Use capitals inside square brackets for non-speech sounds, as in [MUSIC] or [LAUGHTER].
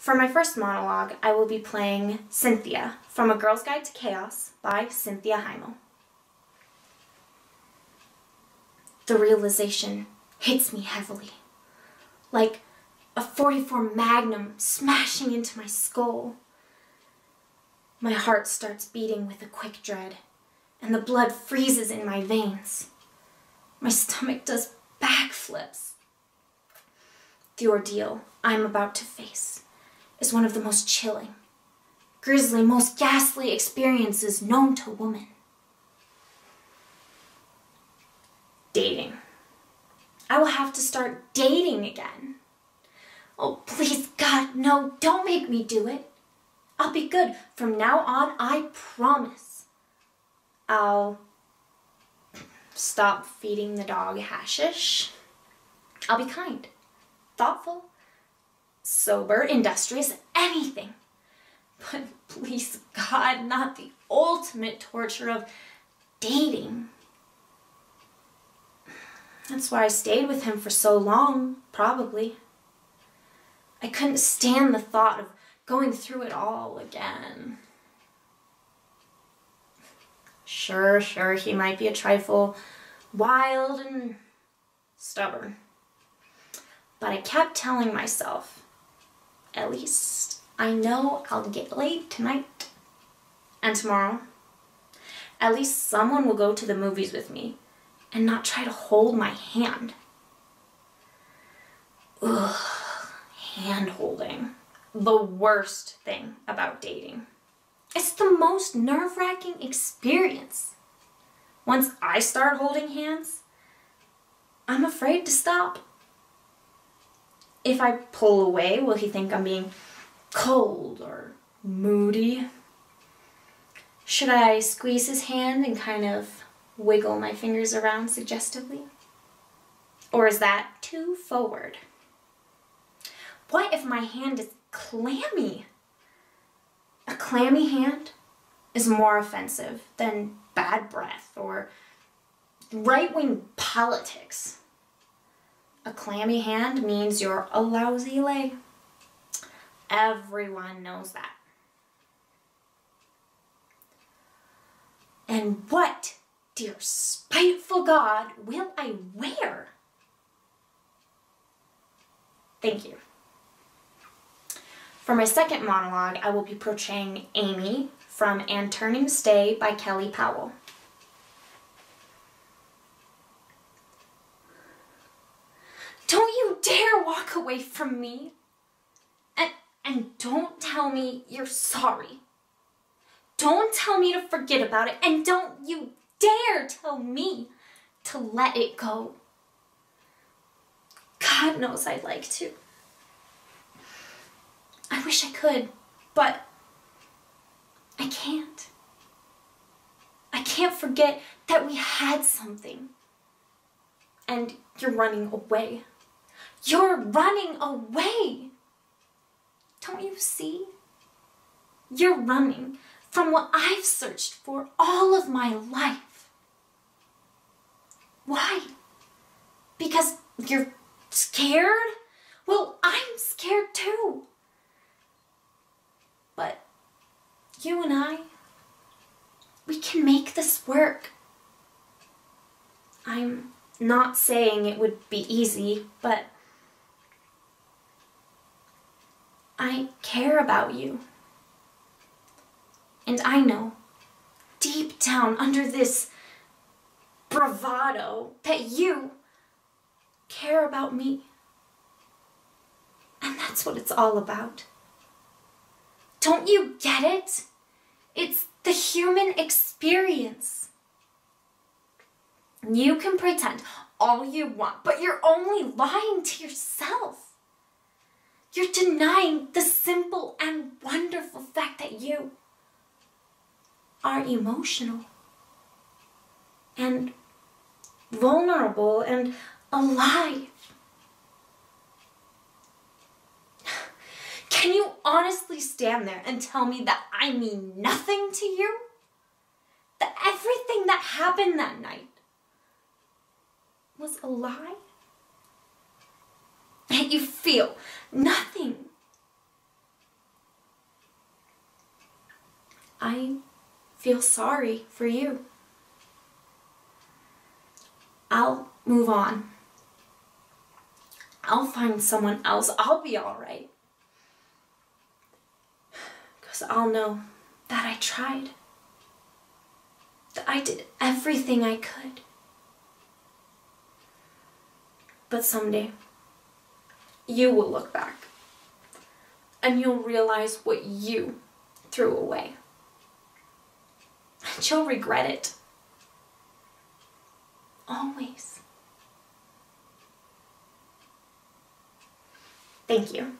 For my first monologue, I will be playing Cynthia from A Girl's Guide to Chaos by Cynthia Heimel. The realization hits me heavily, like a 44 Magnum smashing into my skull. My heart starts beating with a quick dread, and the blood freezes in my veins. My stomach does backflips. The ordeal I'm about to face is one of the most chilling, grisly, most ghastly experiences known to woman. Dating. I will have to start dating again. Oh, please, God, no, don't make me do it. I'll be good. From now on, I promise. I'll stop feeding the dog hashish. I'll be kind, thoughtful, sober, industrious, anything. But please, God, not the ultimate torture of dating. That's why I stayed with him for so long, probably. I couldn't stand the thought of going through it all again. Sure, sure, he might be a trifle wild and stubborn. But I kept telling myself, at least I know I'll get laid tonight and tomorrow. At least someone will go to the movies with me and not try to hold my hand. Ugh, hand holding. The worst thing about dating. It's the most nerve wracking experience. Once I start holding hands, I'm afraid to stop. If I pull away, will he think I'm being cold or moody? Should I squeeze his hand and kind of wiggle my fingers around suggestively? Or is that too forward? What if my hand is clammy? A clammy hand is more offensive than bad breath or right wing politics. A clammy hand means you're a lousy lay. Everyone knows that. And what, dear spiteful God, will I wear? Thank you. For my second monologue, I will be portraying Amy from And Turning Stay by Kellie Powell. Don't you dare walk away from me. And, and don't tell me you're sorry. Don't tell me to forget about it. And don't you dare tell me to let it go. God knows I'd like to. I wish I could, but I can't. I can't forget that we had something. And you're running away. You're running away. Don't you see? You're running from what I've searched for all of my life. Why? Because you're scared? Well, I'm scared too. But you and I, we can make this work. I'm not saying it would be easy, but I care about you. And I know, deep down under this bravado, that you care about me. And that's what it's all about. Don't you get it? It's the human experience. You can pretend all you want, but you're only lying to yourself. You're denying the simple and wonderful fact that you are emotional and vulnerable and alive. [SIGHS] Can you honestly stand there and tell me that I mean nothing to you? That everything that happened that night was a lie? that you feel. Nothing. I feel sorry for you. I'll move on. I'll find someone else. I'll be all right. Because I'll know that I tried. That I did everything I could. But someday, you will look back and you'll realize what you threw away. And you'll regret it. Always. Thank you.